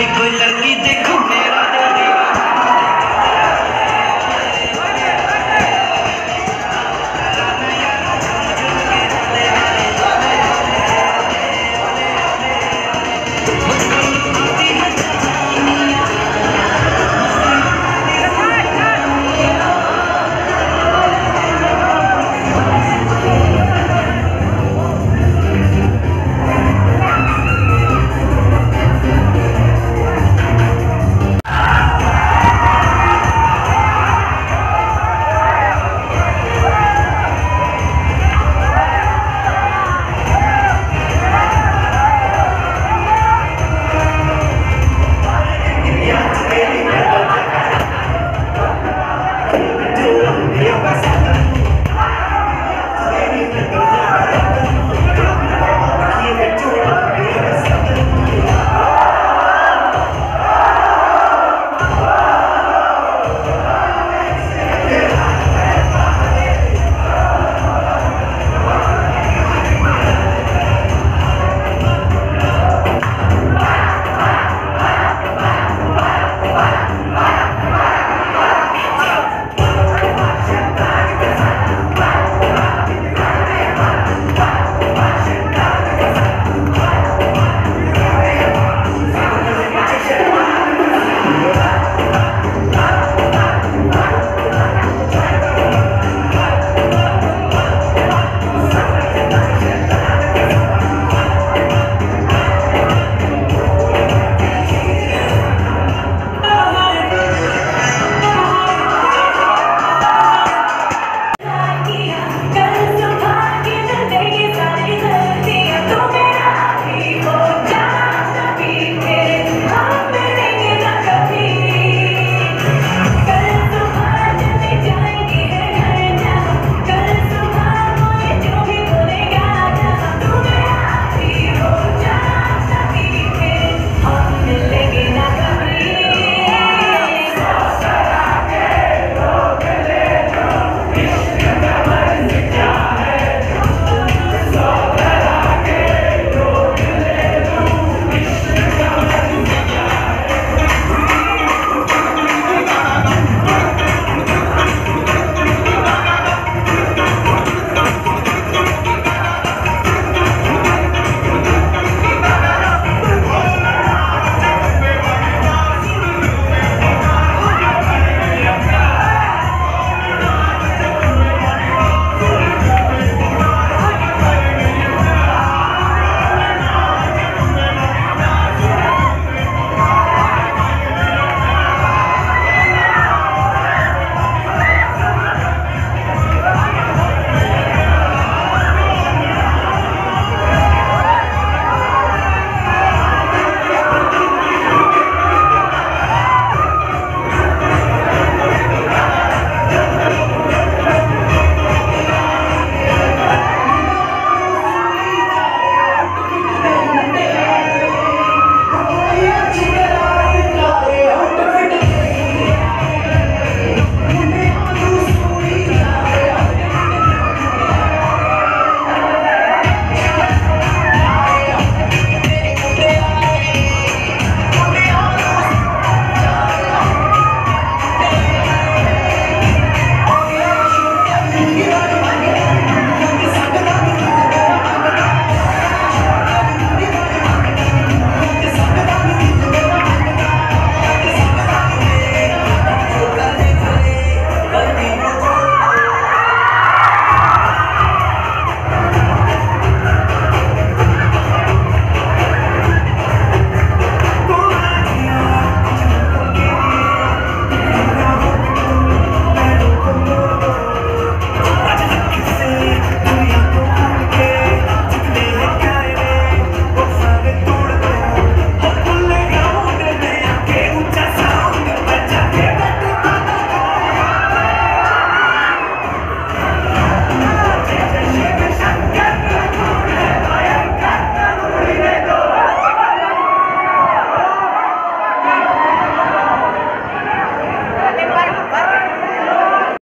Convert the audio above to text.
भी कोई लड़की देखो मेरे